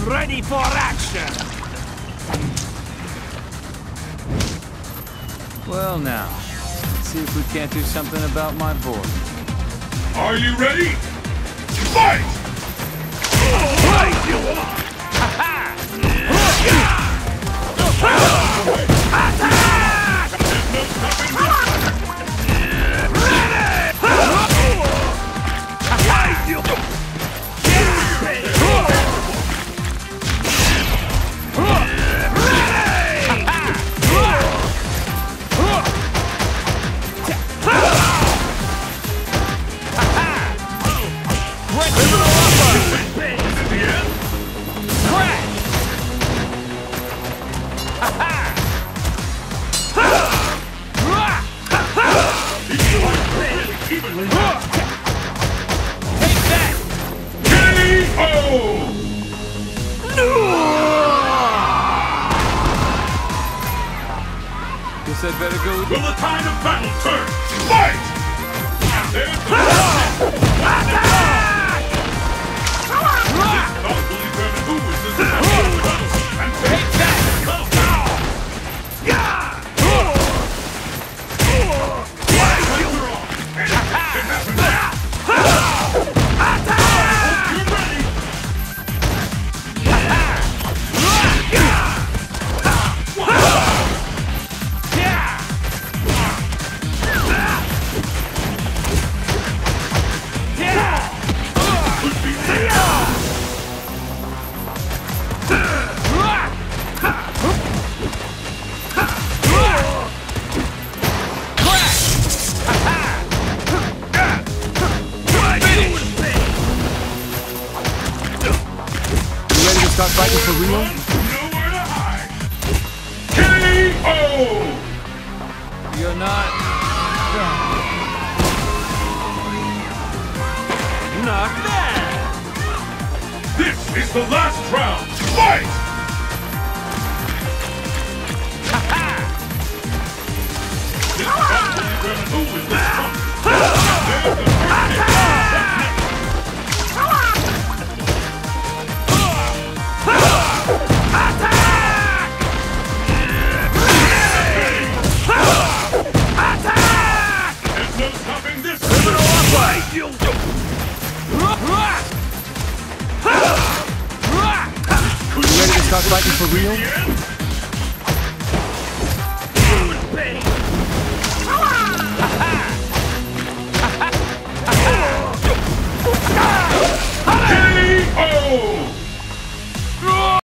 I'm ready for action! Well now, let's see if we can't do something about my boy. Are you ready? Fight! Guess I'd better go with Will the tide of battle start fighting for real? Nowhere to hide! KO! You're not. Not bad! This is the last round! Fight! You ready to start fighting for real?